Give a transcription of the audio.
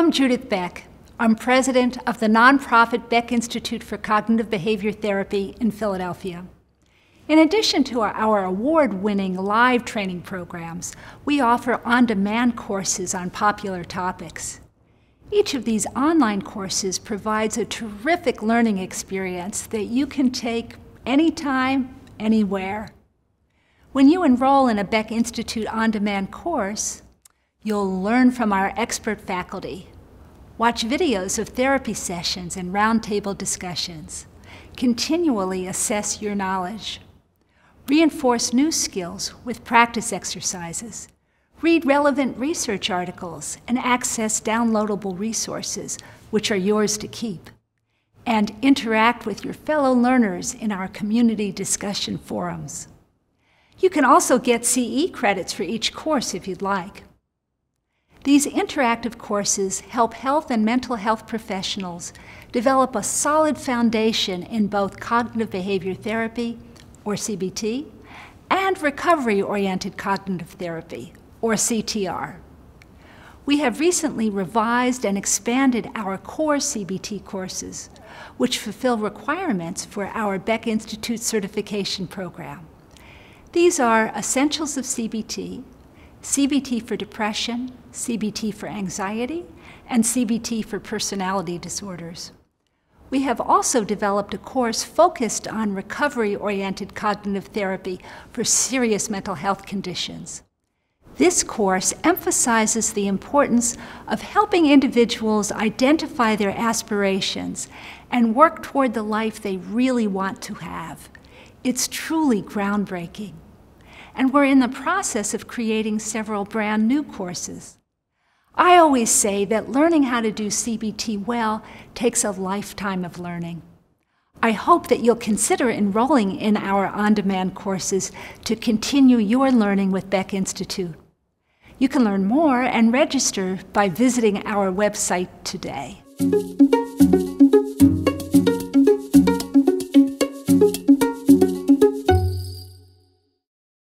I'm Judith Beck. I'm president of the nonprofit Beck Institute for Cognitive Behavior Therapy in Philadelphia. In addition to our award winning live training programs, we offer on demand courses on popular topics. Each of these online courses provides a terrific learning experience that you can take anytime, anywhere. When you enroll in a Beck Institute on demand course, you'll learn from our expert faculty, watch videos of therapy sessions and roundtable discussions, continually assess your knowledge, reinforce new skills with practice exercises, read relevant research articles, and access downloadable resources, which are yours to keep, and interact with your fellow learners in our community discussion forums. You can also get CE credits for each course if you'd like. These interactive courses help health and mental health professionals develop a solid foundation in both cognitive behavior therapy, or CBT, and recovery oriented cognitive therapy, or CTR. We have recently revised and expanded our core CBT courses, which fulfill requirements for our Beck Institute certification program. These are Essentials of CBT, CBT for Depression, CBT for Anxiety, and CBT for Personality Disorders. We have also developed a course focused on recovery oriented cognitive therapy for serious mental health conditions. This course emphasizes the importance of helping individuals identify their aspirations and work toward the life they really want to have. It's truly groundbreaking. And we're in the process of creating several brand new courses. I always say that learning how to do CBT well takes a lifetime of learning. I hope that you'll consider enrolling in our on demand courses to continue your learning with Beck Institute. You can learn more and register by visiting our website today.